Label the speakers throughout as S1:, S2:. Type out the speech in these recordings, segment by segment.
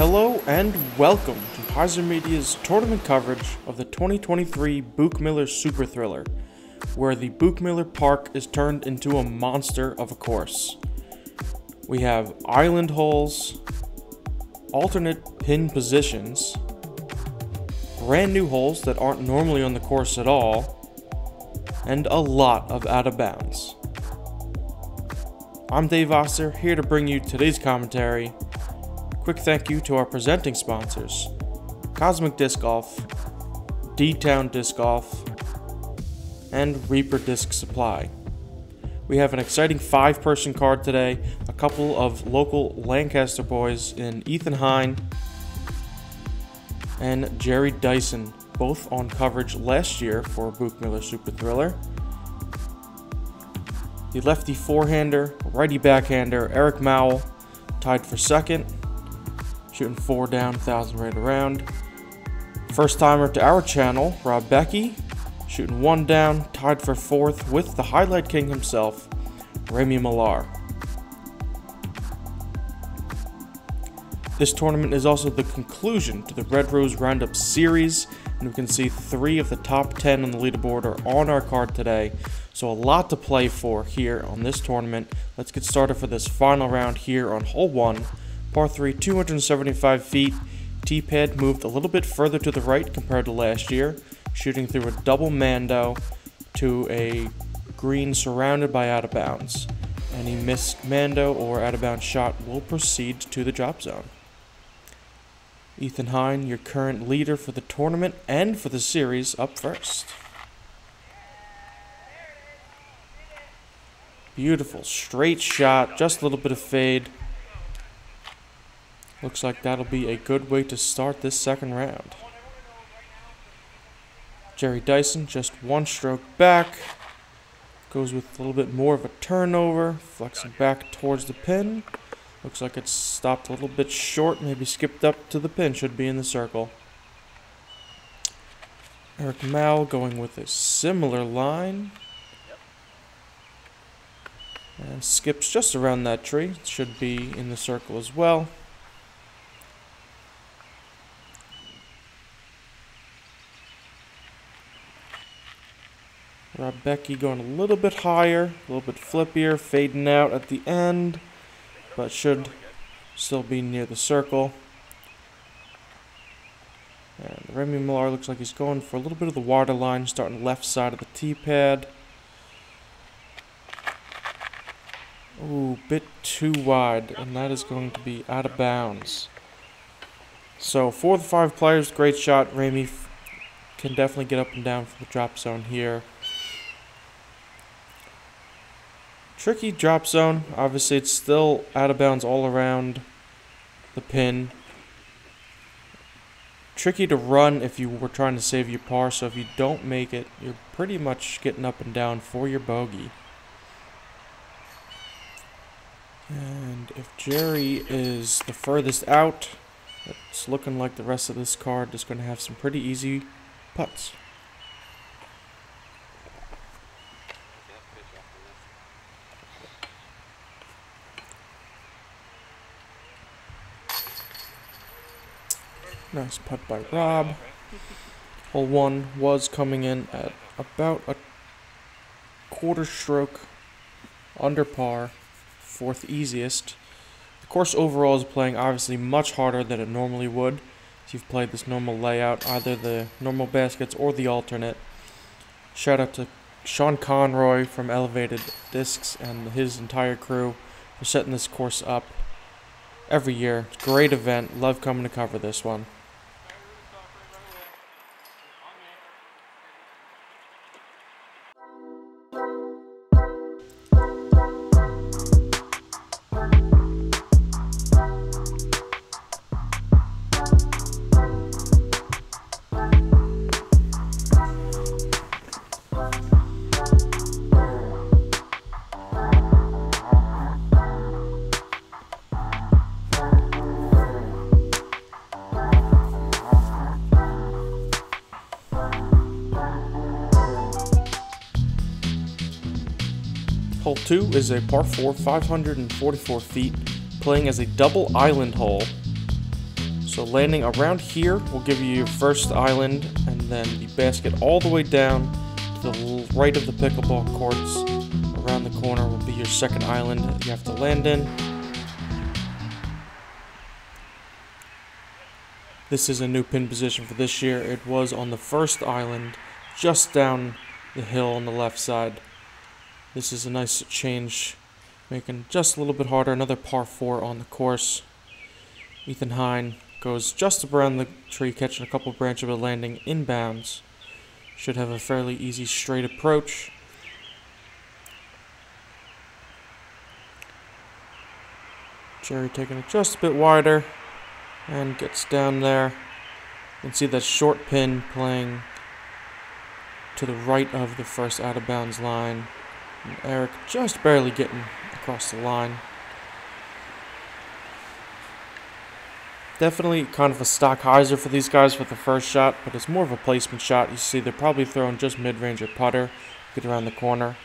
S1: Hello and welcome to Hyzer Media's tournament coverage of the 2023 Buchmiller Super Thriller, where the Buchmiller Park is turned into a monster of a course. We have island holes, alternate pin positions, brand new holes that aren't normally on the course at all, and a lot of out of bounds. I'm Dave Oster, here to bring you today's commentary. Quick thank you to our presenting sponsors Cosmic Disc Golf, D Town Disc Golf, and Reaper Disc Supply. We have an exciting five person card today, a couple of local Lancaster boys in Ethan Hine and Jerry Dyson, both on coverage last year for Buchmiller Super Thriller. The lefty forehander, righty backhander, Eric Moul, tied for second, shooting four down, 1,000 right around. First timer to our channel, Rob Beckey, shooting one down, tied for fourth with the highlight king himself, Ramie Millar. This tournament is also the conclusion to the Red Rose Roundup series, and we can see three of the top 10 on the leaderboard are on our card today. So a lot to play for here on this tournament. Let's get started for this final round here on hole 1. Par 3, 275 feet. T-pad moved a little bit further to the right compared to last year, shooting through a double mando to a green surrounded by out of bounds. Any missed mando or out of bounds shot will proceed to the drop zone. Ethan Hine, your current leader for the tournament and for the series, up first. Beautiful, straight shot, just a little bit of fade. Looks like that'll be a good way to start this second round. Jerry Dyson, just one stroke back. Goes with a little bit more of a turnover, flexing back towards the pin. Looks like it's stopped a little bit short, maybe skipped up to the pin, should be in the circle. Eric Moul going with a similar line. And skips just around that tree, should be in the circle as well. Rob Beckey going a little bit higher, a little bit flippier, fading out at the end but should still be near the circle. And Ramie Millar looks like he's going for a little bit of the water line, starting left side of the tee pad. Ooh, bit too wide, and that is going to be out of bounds. So, for the five players, great shot. Ramie can definitely get up and down from the drop zone here. Tricky drop zone. Obviously, it's still out of bounds all around the pin. Tricky to run if you were trying to save your par, so if you don't make it, you're pretty much getting up and down for your bogey. And if Jerry is the furthest out, it's looking like the rest of this card is going to have some pretty easy putts. Nice putt by Rob. Hole 1 was coming in at about a quarter stroke under par, fourth easiest. The course overall is playing obviously much harder than it normally would if you've played this normal layout, either the normal baskets or the alternate. Shout out to Shawn Conroy from Elevated Discs and his entire crew for setting this course up every year. Great event. Love coming to cover this one. Hole 2 is a par 4, 544 feet, playing as a double island hole. So landing around here will give you your first island, and then the basket all the way down to the right of the pickleball courts. Around the corner will be your second island that you have to land in. This is a new pin position for this year. It was on the first island, just down the hill on the left side. This is a nice change, making just a little bit harder. Another par 4 on the course. Ethan Hine goes just around the tree, catching a couple branches but landing inbounds. Should have a fairly easy straight approach. Jerry taking it just a bit wider and gets down there. You can see that short pin playing to the right of the first out of bounds line. And Eric just barely getting across the line. Definitely kind of a stock hyzer for these guys with the first shot, but it's more of a placement shot. You see they're probably throwing just mid-range or putter, get around the corner.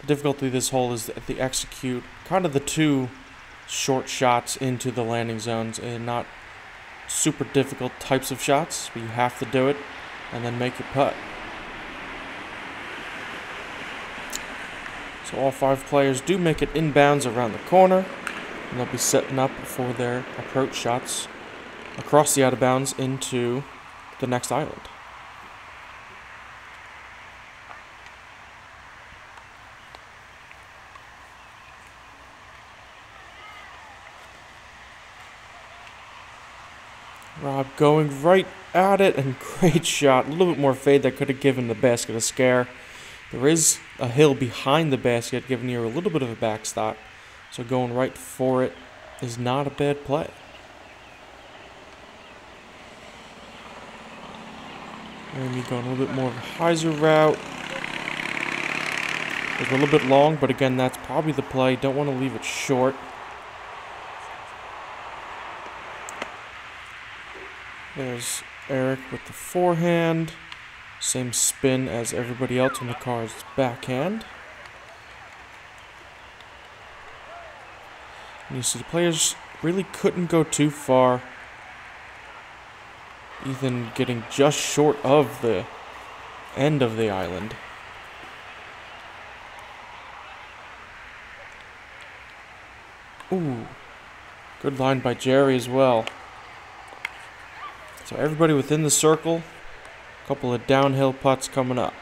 S1: The difficulty of this hole is that they execute kind of the two short shots into the landing zones and not super difficult types of shots, but you have to do it and then make your putt. So all five players do make it inbounds around the corner, and they'll be setting up for their approach shots across the out of bounds into the next island. Rob going right at it and great shot. A little bit more fade that could have given the basket a scare. There is a hill behind the basket giving you a little bit of a backstop. So going right for it is not a bad play. And you going a little bit more of a hyzer route. It's a little bit long, but again, that's probably the play. Don't want to leave it short. There's Eric with the forehand. Same spin as everybody else on the car's backhand. And you see the players really couldn't go too far. Ethan getting just short of the end of the island. Ooh, good line by Jerry as well. So everybody within the circle, couple of downhill putts coming up.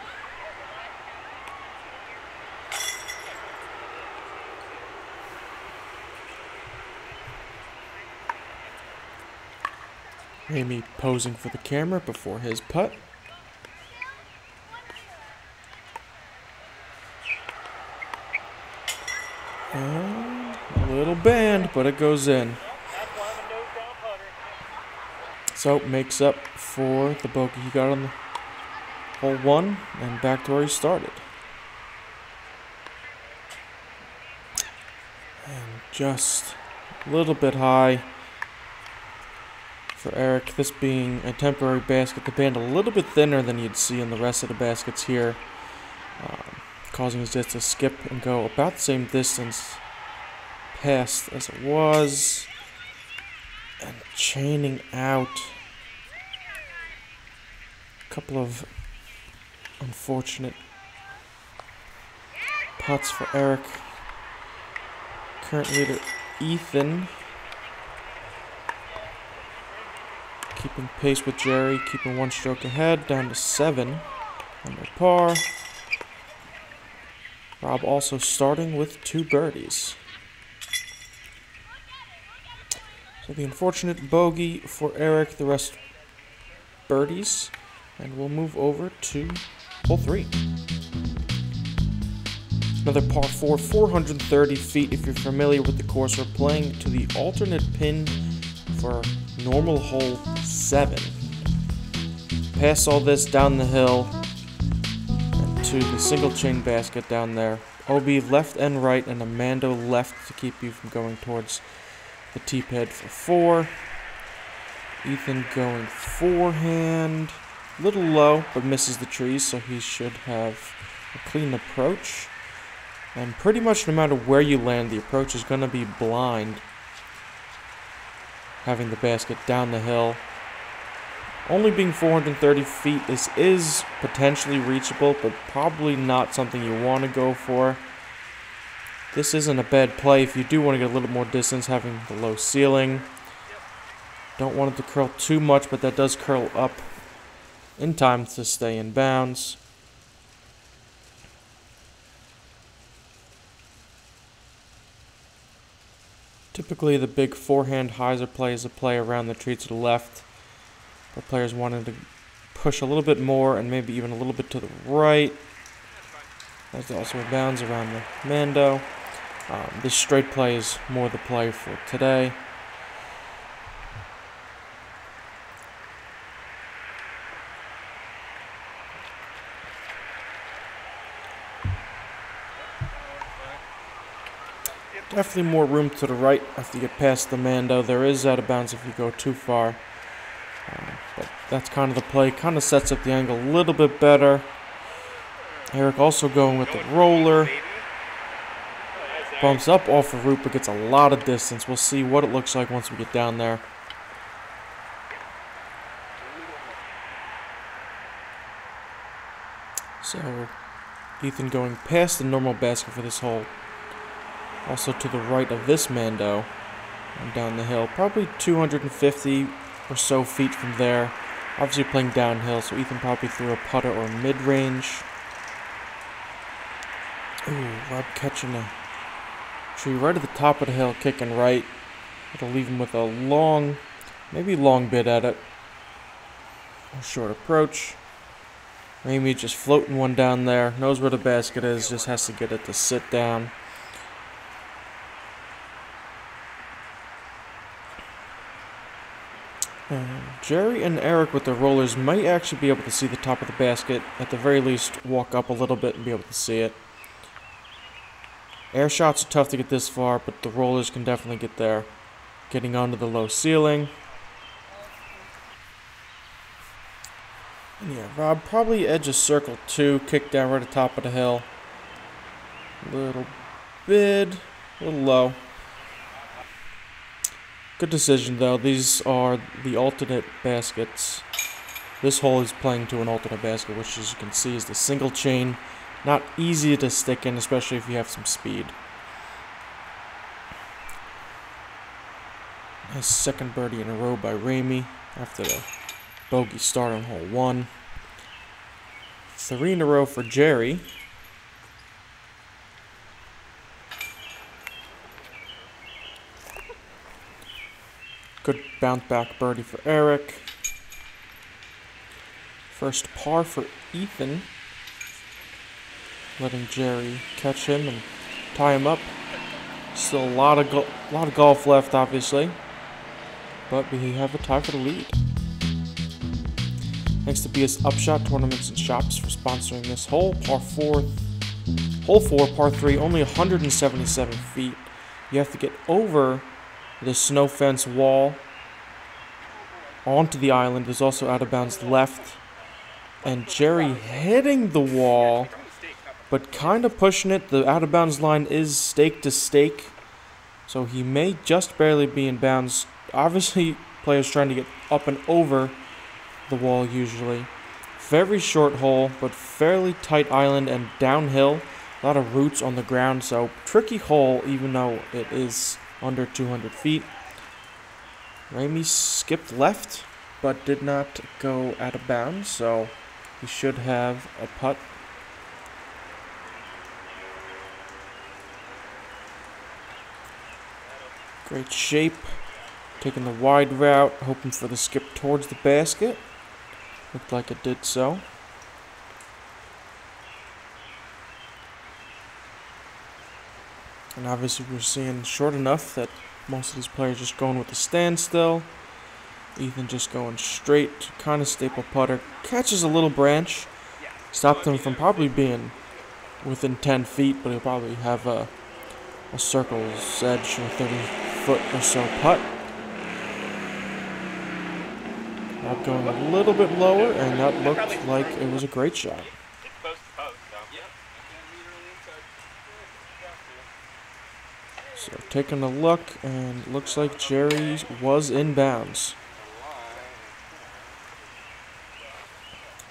S1: Amy posing for the camera before his putt. And a little band, but it goes in. So makes up for the bogey he got on the hole one and back to where he started. And just a little bit high for Eric. This being a temporary basket, the band a little bit thinner than you'd see in the rest of the baskets here, um, causing his disc to skip and go about the same distance past as it was, and chaining out. Couple of unfortunate putts for Eric. Current leader Ethan keeping pace with Jerry, keeping one stroke ahead, down to seven under par. Rob also starting with two birdies. So the unfortunate bogey for Eric, the rest birdies. And we'll move over to hole three. Another par 4, 430 feet. If you're familiar with the course, we're playing to the alternate pin for normal hole 7. Pass all this down the hill and to the single chain basket down there. OB left and right and Amando left to keep you from going towards the tee pad for 4. Ethan going forehand. Little low, but misses the trees, so he should have a clean approach. And pretty much no matter where you land, the approach is going to be blind having the basket down the hill. Only being 430 feet, this is potentially reachable, but probably not something you want to go for. This isn't a bad play if you do want to get a little more distance, having the low ceiling. Don't want it to curl too much, but that does curl up in time to stay in bounds. Typically, the big forehand hyzer play is a play around the tree to the left. The players wanted to push a little bit more and maybe even a little bit to the right. That's also a bounds around the Mando. Um, this straight play is more the play for today. Definitely more room to the right after you get past the Mando. There is out of bounds if you go too far. Uh, but that's kind of the play. Kind of sets up the angle a little bit better. Eric also going with the roller. Bumps up off of root, but gets a lot of distance. We'll see what it looks like once we get down there. So, Ethan going past the normal basket for this hole. Also to the right of this Mando, and down the hill, probably 250 or so feet from there. Obviously playing downhill, so Ethan probably threw a putter or mid-range. Ooh, Rob catching a tree right at the top of the hill, kicking right. It'll leave him with a long, maybe long bit at it. A short approach. Maybe just floating one down there. Knows where the basket is, just has to get it to sit down. Jerry and Eric with their rollers might actually be able to see the top of the basket. At the very least, walk up a little bit and be able to see it. Air shots are tough to get this far, but the rollers can definitely get there. Getting onto the low ceiling. And yeah, Rob probably edge edges circle two, kick down right at the top of the hill. Little bit, a little low. Good decision, though. These are the alternate baskets. This hole is playing to an alternate basket, which as you can see is the single chain. Not easy to stick in, especially if you have some speed. Nice second birdie in a row by Ramie after the bogey start on hole one. Three in a row for Jerry. Good bounce back birdie for Eric. First par for Ethan. Letting Jerry catch him and tie him up. Still a lot of lot of golf left, obviously, but we have a tie for the lead. Thanks to BS Upshot Tournaments and Shops for sponsoring this hole. Par four, hole four, par three, only 177 feet. You have to get over the snow fence wall onto the island. There's also out of bounds left. And Jerry hitting the wall, but kind of pushing it. The out of bounds line is stake to stake. So he may just barely be in bounds. Obviously, players trying to get up and over the wall usually. Very short hole, but fairly tight island and downhill. A lot of roots on the ground, so tricky hole even though it is under 200 feet. Ramie skipped left, but did not go out of bounds, so he should have a putt. Great shape. Taking the wide route, hoping for the skip towards the basket. Looked like it did so. And obviously we're seeing short enough that most of these players just going with the standstill. Ethan just going straight, kind of staple putter. Catches a little branch. Stopped him from probably being within 10 feet, but he'll probably have a, a circle's edge or 30 foot or so putt. Now going a little bit lower, and that looked like it was a great shot. So taking a look, and looks like Jerry was in bounds.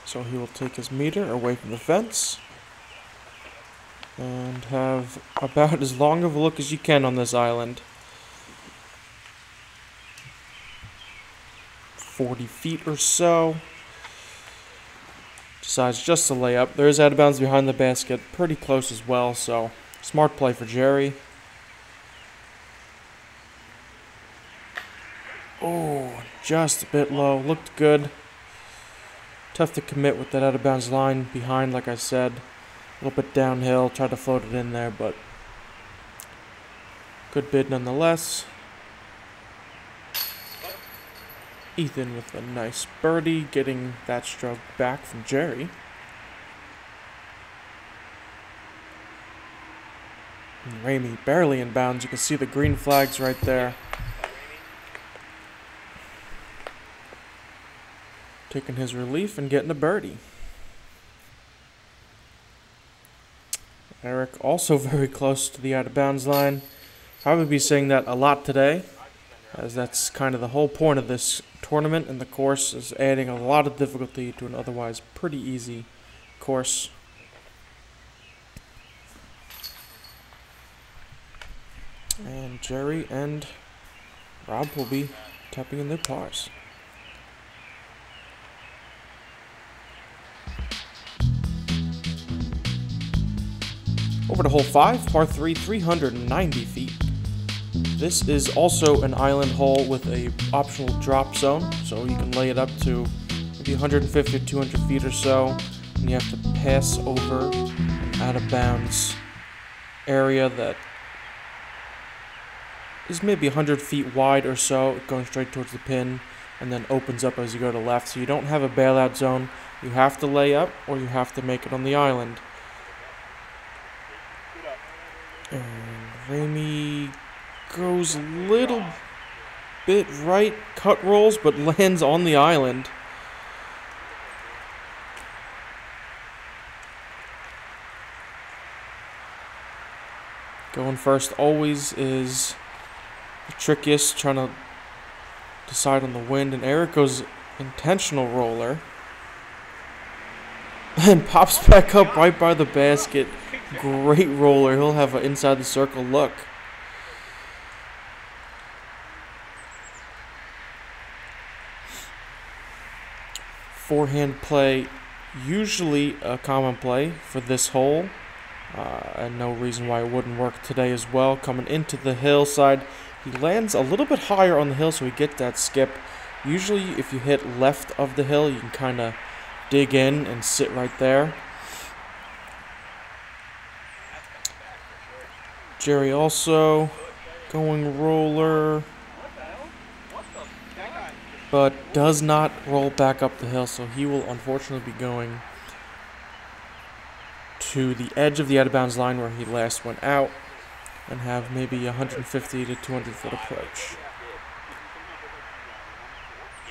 S1: So he will take his meter away from the fence and have about as long of a look as you can on this island. 40 feet or so. Decides just to lay up. There is out of bounds behind the basket, pretty close as well, so smart play for Jerry. Oh, just a bit low. Looked good. Tough to commit with that out of bounds line behind, like I said. A little bit downhill. Tried to float it in there, but good bid nonetheless. Ethan with a nice birdie, getting that stroke back from Jerry. And Ramie barely in bounds. You can see the green flags right there. Taking his relief and getting a birdie. Eric also very close to the out of bounds line. Probably be saying that a lot today, as that's kind of the whole point of this tournament and the course is adding a lot of difficulty to an otherwise pretty easy course. And Jerry and Rob will be tapping in their pars. Over to hole 5, par 3, 390 feet. This is also an island hole with a optional drop zone, so you can lay it up to maybe 150 or 200 feet or so, and you have to pass over an out of bounds area that is maybe 100 feet wide or so, going straight towards the pin, and then opens up as you go to left. So you don't have a bailout zone. You have to lay up, or you have to make it on the island. And Ramie goes a little bit right, cut rolls, but lands on the island. Going first always is the trickiest, trying to decide on the wind. And Eric goes intentional roller. And pops back up right by the basket. Great roller. He'll have an inside the circle look. Forehand play, usually a common play for this hole. Uh, and no reason why it wouldn't work today as well. Coming into the hillside, he lands a little bit higher on the hill so we get that skip. Usually if you hit left of the hill, you can kind of dig in and sit right there. Jerry also going roller, but does not roll back up the hill, so he will unfortunately be going to the edge of the out of bounds line where he last went out and have maybe 150 to 200 foot approach.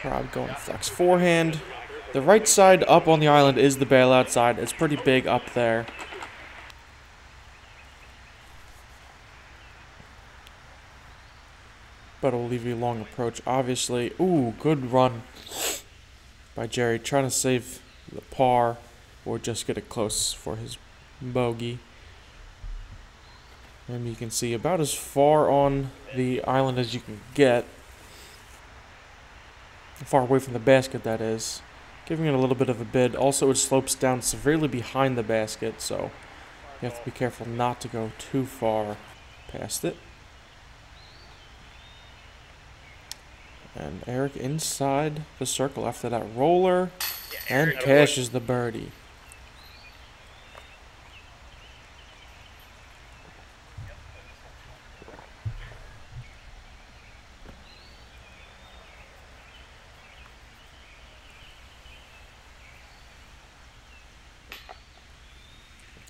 S1: Rob going flex forehand. The right side up on the island is the bailout side. It's pretty big up there. But it'll leave you a long approach. Obviously, ooh, good run by Jerry, trying to save the par or just get it close for his bogey. And you can see about as far on the island as you can get. Far away from the basket, that is. Giving it a little bit of a bid. Also, it slopes down severely behind the basket, so you have to be careful not to go too far past it. And Eric inside the circle after that roller. And cashes the birdie.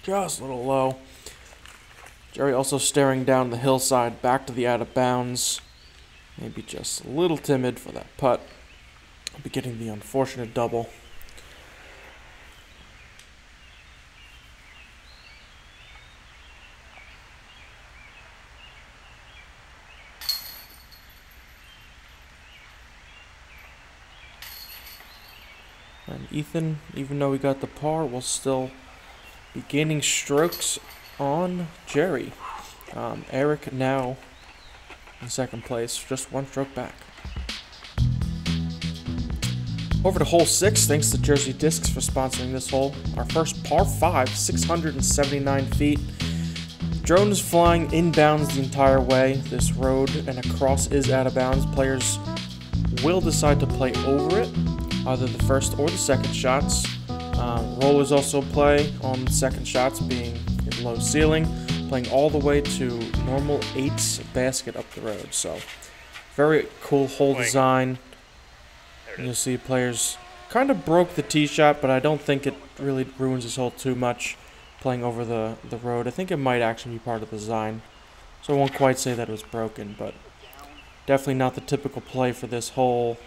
S1: Just a little low. Jerry also staring down the hillside back to the out of bounds. Maybe just a little timid for that putt. I'll be getting the unfortunate double. And Ethan, even though he got the par, will still be gaining strokes on Jerry. Um, Eric now in second place, just one stroke back. Over to hole six, thanks to Jersey Discs for sponsoring this hole. Our first par five, 679 feet. Drone is flying inbounds the entire way. This road and across is out of bounds. Players will decide to play over it, either the first or the second shots. Um, rollers also play on second shots, being in low ceiling, playing all the way to normal eights basket up the road. So, very cool hole design. You'll see players kind of broke the tee shot, but I don't think it really ruins this hole too much playing over the, the road. I think it might actually be part of the design. So I won't quite say that it was broken, but definitely not the typical play for this hole.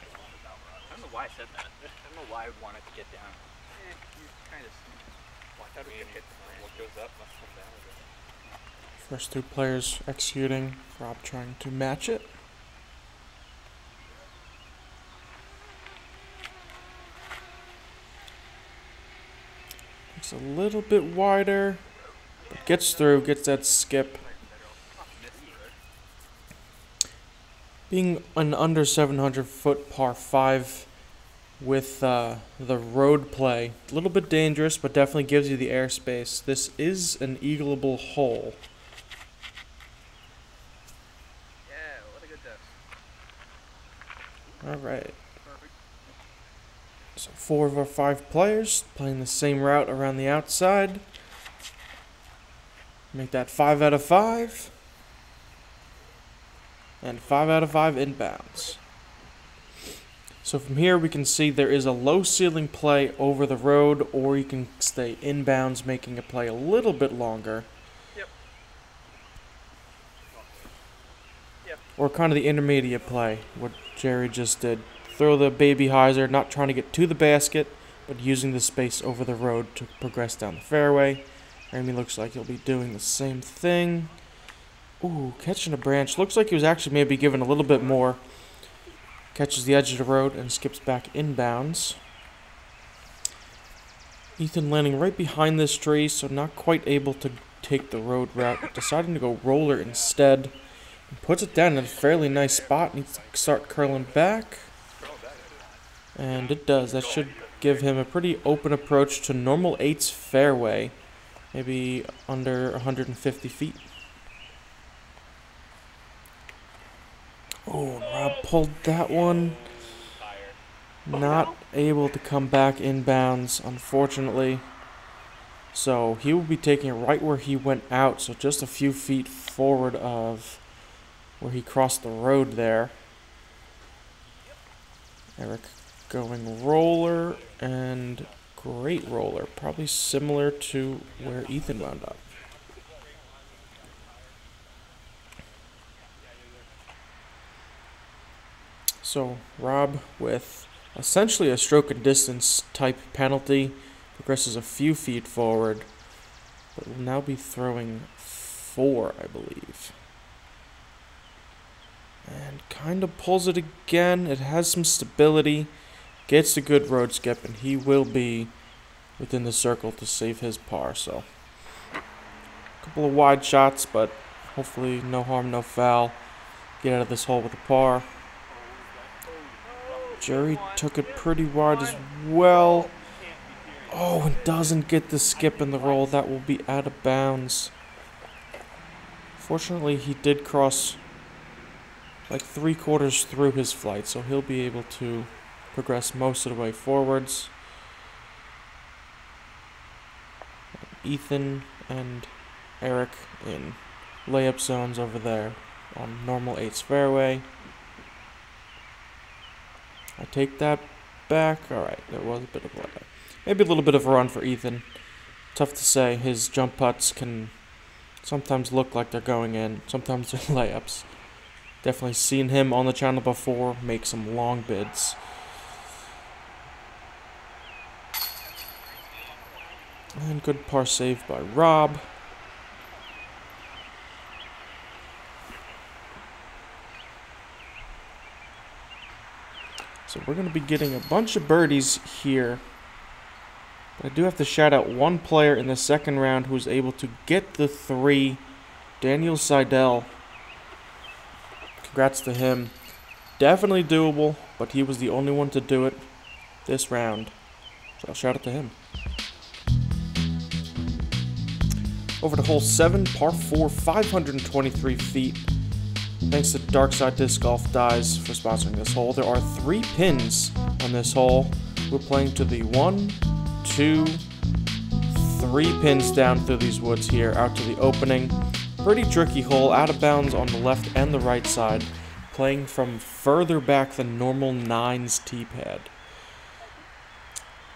S2: I don't know why I said that. I don't know why I would want it to get down. Eh, you kind of. Well, I thought it would hit the branch. What goes up must come down again.
S1: First two players executing. Rob trying to match it. It's a little bit wider. But gets through, gets that skip. Being an under 700 foot par 5 with uh, the road play, a little bit dangerous, but definitely gives you the airspace. This is an eagleable hole.
S2: Yeah, what a good test.
S1: All right. So four of our five players playing the same route around the outside. Make that five out of five. And five out of five inbounds. So from here we can see there is a low ceiling play over the road, or you can stay inbounds, making a play a little bit longer. Or kind of the intermediate play, what Jerry just did. Throw the baby hyzer, not trying to get to the basket, but using the space over the road to progress down the fairway. Ramie looks like he'll be doing the same thing. Ooh, catching a branch. Looks like he was actually maybe given a little bit more. Catches the edge of the road and skips back inbounds. Ethan landing right behind this tree, so not quite able to take the road route. Deciding to go roller instead. Puts it down in a fairly nice spot. Needs to start curling back. And it does. That should give him a pretty open approach to normal 8's fairway. Maybe under 150 feet. Oh, Rob pulled that one. Not able to come back inbounds, unfortunately. So he will be taking it right where he went out, so just a few feet forward of where he crossed the road there. Eric going roller and great roller, probably similar to where Ethan wound up. So Rob with essentially a stroke and distance type penalty progresses a few feet forward, but will now be throwing four, I believe. And kind of pulls it again. It has some stability, gets a good road skip, and he will be within the circle to save his par. So, a couple of wide shots, but hopefully no harm, no foul. Get out of this hole with a par. Jerry took it pretty wide as well. Oh, and doesn't get the skip in the roll. That will be out of bounds. Fortunately, he did cross like three quarters through his flight, so he'll be able to progress most of the way forwards. Ethan and Eric in layup zones over there on normal 8's fairway. I take that back. Alright, there was a bit of a. Maybe a little bit of a run for Ethan. Tough to say. His jump putts can sometimes look like they're going in, sometimes they're layups. Definitely seen him on the channel before make some long bids. And good par save by Rob. So we're going to be getting a bunch of birdies here. But I do have to shout out one player in the second round who was able to get the three. Daniel Seidel. Congrats to him. Definitely doable, but he was the only one to do it this round. So shout out to him. Over to hole 7, par 4, 523 feet. Thanks to Darkside Disc Golf Dyes for sponsoring this hole. There are three pins on this hole. We're playing to the one, two, three pins down through these woods here, out to the opening. Pretty tricky hole, out of bounds on the left and the right side, playing from further back than normal nines tee pad.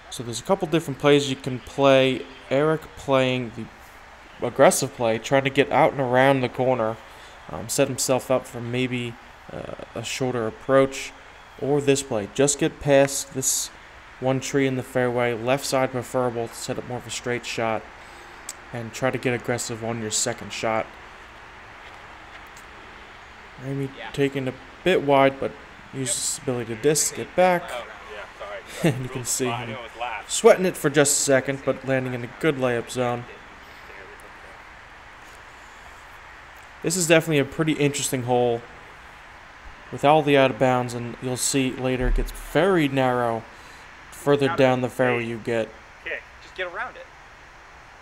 S1: So there's a couple different plays you can play. Eric playing the aggressive play, trying to get out and around the corner um, set himself up for maybe uh, a shorter approach or this play. Just get past this one tree in the fairway, left side preferable to set up more of a straight shot and try to get aggressive on your second shot. Maybe yeah. taking a bit wide, but use his ability to disc, get back. Oh, and you can see him sweating it for just a second, but landing in a good layup zone. This is definitely a pretty interesting hole with all the out of bounds, and you'll see later it gets very narrow further down the fairway you get.
S2: Okay, just get around it.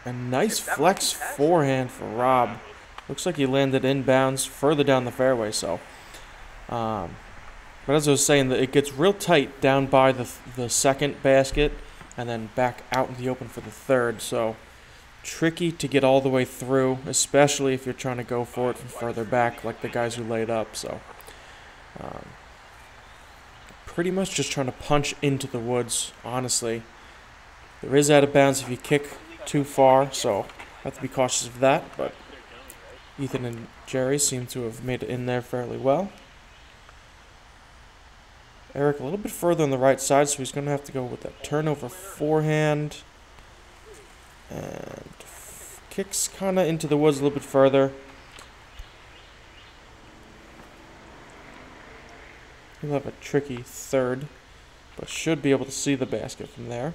S1: A nice flex forehand for Rob. Looks like he landed inbounds further down the fairway, so. Um, but as I was saying, it gets real tight down by the, the second basket and then back out in the open for the third, so tricky to get all the way through, especially if you're trying to go for it from further back, like the guys who laid up. So, um, pretty much just trying to punch into the woods, honestly. There is out of bounds if you kick too far, so have to be cautious of that. But Ethan and Jerry seem to have made it in there fairly well. Eric a little bit further on the right side, so he's going to have to go with that turnover forehand. And kicks kind of into the woods a little bit further. He'll have a tricky third, but should be able to see the basket from there.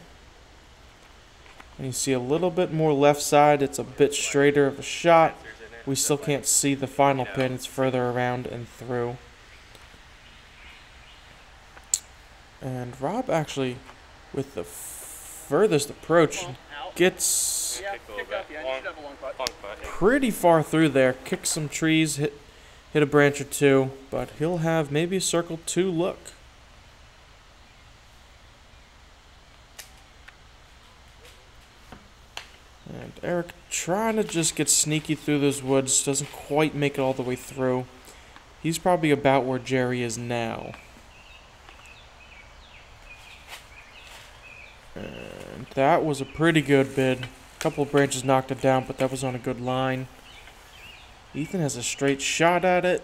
S1: And you see a little bit more left side. It's a bit straighter of a shot. We still can't see the final pin. It's further around and through. And Rob actually, with the furthest approach, gets pretty far through there. Kicks some trees, hit hit a branch or two, but he'll have maybe a circle two look. And Eric trying to just get sneaky through those woods, doesn't quite make it all the way through. He's probably about where Jerry is now. And that was a pretty good bid. A couple of branches knocked it down, but that was on a good line. Ethan has a straight shot at it.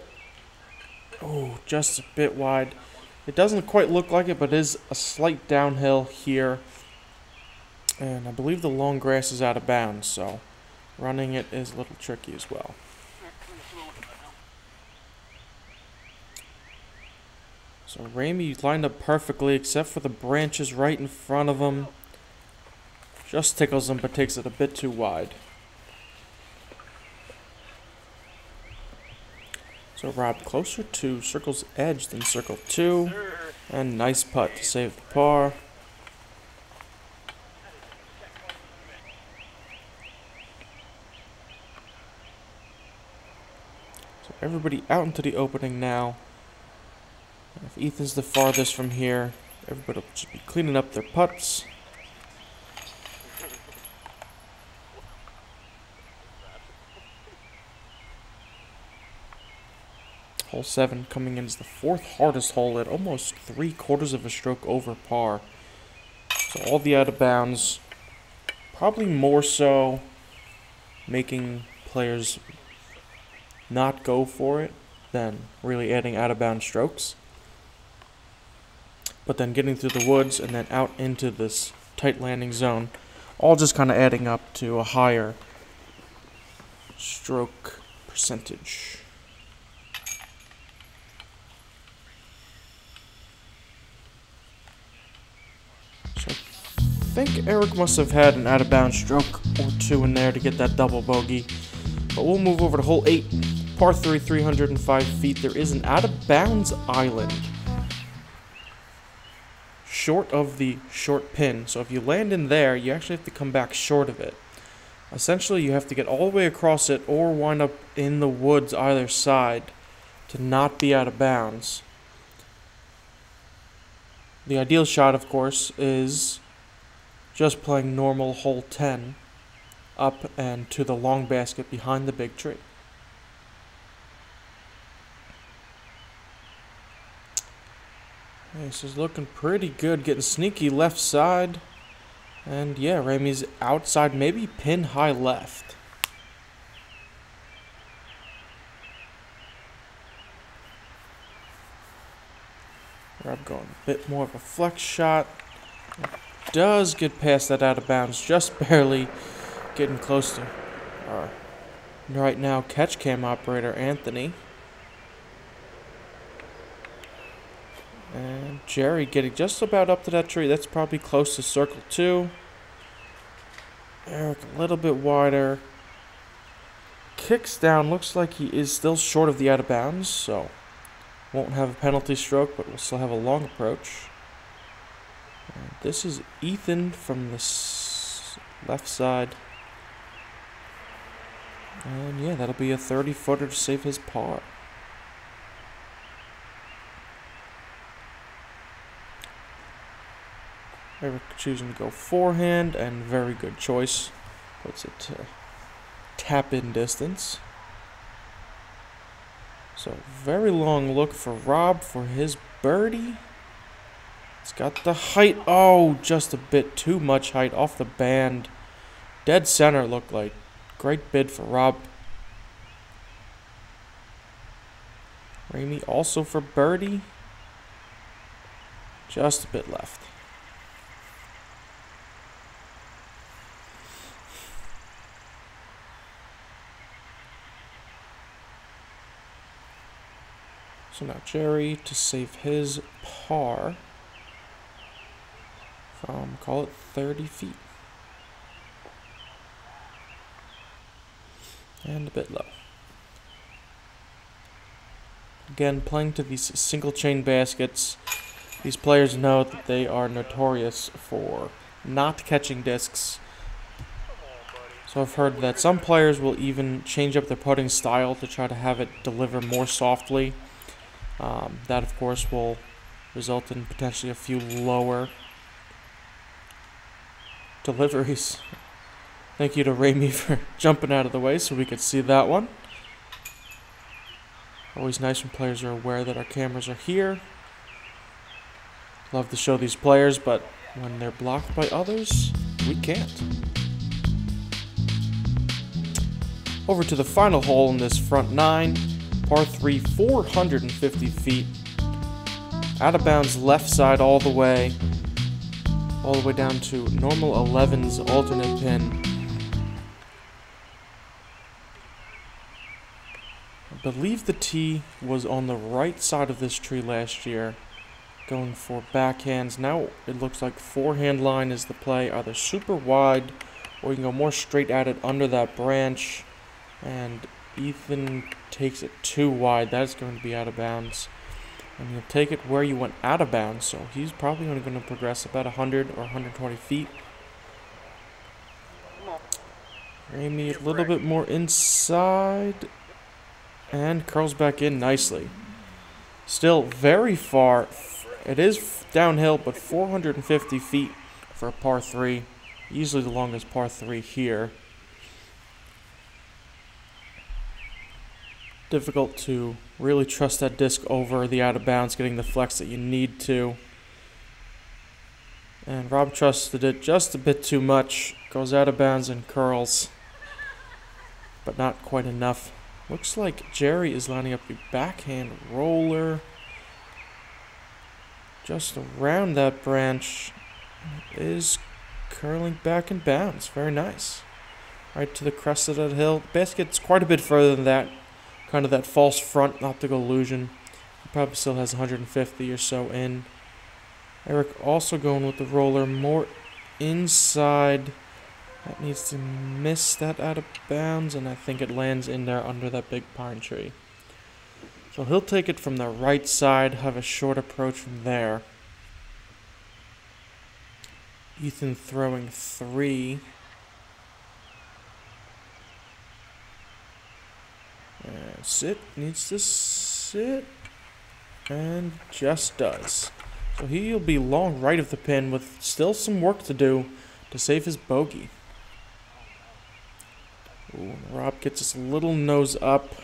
S1: Oh, just a bit wide. It doesn't quite look like it, but it is a slight downhill here. And I believe the long grass is out of bounds, so running it is a little tricky as well. So Ramie lined up perfectly except for the branches right in front of him. Just tickles him but takes it a bit too wide. So Rob closer to circle's edge than circle 2. And nice putt to save the par. Everybody out into the opening now. If Ethan's the farthest from here, everybody will just be cleaning up their putts. Hole 7 coming in as the fourth hardest hole at almost three quarters of a stroke over par. So all the out of bounds, probably more so making players not go for it than really adding out of bounds strokes but then getting through the woods and then out into this tight landing zone, all just kind of adding up to a higher stroke percentage. So I think Eric must have had an out of bounds stroke or two in there to get that double bogey. But we'll move over to hole 8, par 3, 305 feet. There is an out of bounds island short of the short pin. So if you land in there, you actually have to come back short of it. Essentially, you have to get all the way across it or wind up in the woods either side to not be out of bounds. The ideal shot, of course, is just playing normal hole 10 up and to the long basket behind the big tree. This is looking pretty good, getting sneaky left side. And yeah, Ramie's outside, maybe pin high left. Rob going a bit more of a flex shot. Does get past that out of bounds, just barely getting close to our right now catch cam operator Anthony. And Jerry getting just about up to that tree. That's probably close to circle two. Eric a little bit wider. Kicks down. Looks like he is still short of the out of bounds, so won't have a penalty stroke, but we'll still have a long approach. And this is Ethan from the left side. And yeah, that'll be a 30 footer to save his par. Eric choosing to go forehand and very good choice. Puts it to tap in distance. So very long look for Rob for his birdie. It's got the height. Oh, just a bit too much height off the band. Dead center looked like. Great bid for Rob. Ramie also for birdie. Just a bit left. So now Jerry to save his par from, call it 30 feet. And a bit low. Again, playing to these single chain baskets, these players know that they are notorious for not catching discs. So I've heard that some players will even change up their putting style to try to have it deliver more softly. Um, that, of course, will result in potentially a few lower deliveries. Thank you to Ramie for jumping out of the way so we could see that one. Always nice when players are aware that our cameras are here. Love to show these players, but when they're blocked by others, we can't. Over to the final hole in this front nine par 3, 450 feet. Out of bounds left side all the way. All the way down to normal 11's alternate pin. I believe the tee was on the right side of this tree last year. Going for backhands. Now it looks like forehand line is the play. Either super wide or you can go more straight at it under that branch. And Ethan takes it too wide. That's going to be out of bounds. And he'll take it where you went out of bounds. So he's probably only going to progress about 100 or 120 feet. Ramie a little bit more inside. And curls back in nicely. Still very far. It is downhill, but 450 feet for a par 3. Easily the longest par 3 here. Difficult to really trust that disc over the out of bounds, getting the flex that you need to. And Rob trusted it just a bit too much. Goes out of bounds and curls. But not quite enough. Looks like Jerry is lining up the backhand roller. Just around that branch is curling back in bounds. Very nice. Right to the crest of that hill. The basket's quite a bit further than that kind of that false front optical illusion. He probably still has 150 or so in. Eric also going with the roller more inside. That needs to miss that out of bounds, and I think it lands in there under that big pine tree. So he'll take it from the right side, have a short approach from there. Ethan throwing three. And sit, needs to sit, and just does. So he'll be long right of the pin with still some work to do to save his bogey. Ooh, Rob gets his little nose up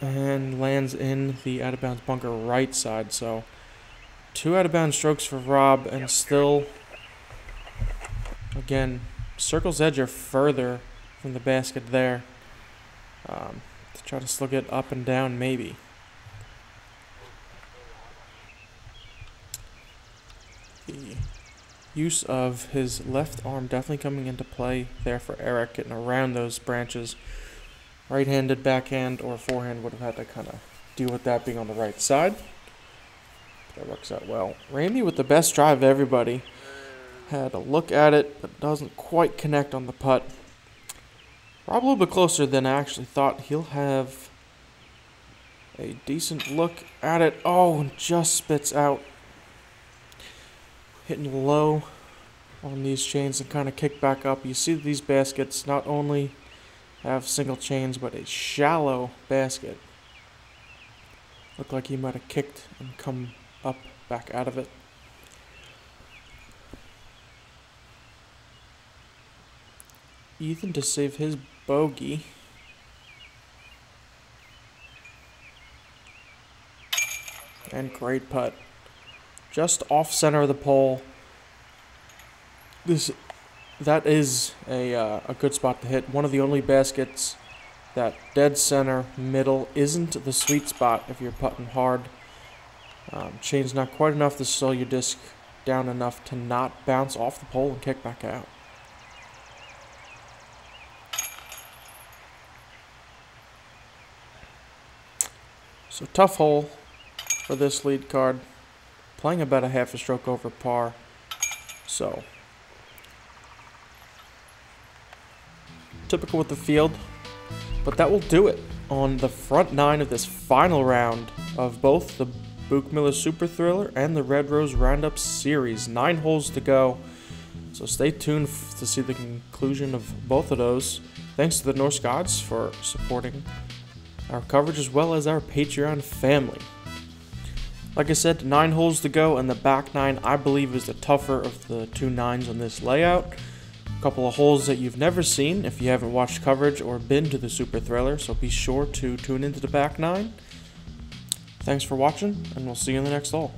S1: and lands in the out of bounds bunker right side. So two out of bounds strokes for Rob and still again circles edge are further from the basket there. Um, to try to still it up and down maybe. The use of his left arm definitely coming into play there for Eric, getting around those branches. Right handed backhand or forehand would have had to kind of deal with that being on the right side. That works out well. Ramie with the best drive of everybody. Had a look at it, but doesn't quite connect on the putt. Probably a little bit closer than I actually thought. He'll have a decent look at it. Oh, and just spits out hitting low on these chains and kind of kick back up. You see these baskets not only have single chains, but a shallow basket. Look like he might have kicked and come up back out of it. Ethan to save his bogey. And great putt just off center of the pole. This that is a uh, a good spot to hit. One of the only baskets that dead center middle isn't the sweet spot if you're putting hard. Um, chain's not quite enough to slow your disc down enough to not bounce off the pole and kick back out. So tough hole for this lead card playing about a half a stroke over par. So, typical with the field. But that will do it on the front nine of this final round of both the Buchmiller Super Thriller and the Red Rose Roundup Series. Nine holes to go. So stay tuned to see the conclusion of both of those. Thanks to the Norse Gods for supporting our coverage as well as our Patreon family. Like I said, nine holes to go, and the back nine I believe is the tougher of the two nines on this layout. A couple of holes that you've never seen if you haven't watched coverage or been to the Super Thriller, so be sure to tune into the back nine. Thanks for watching, and we'll see you in the next hole.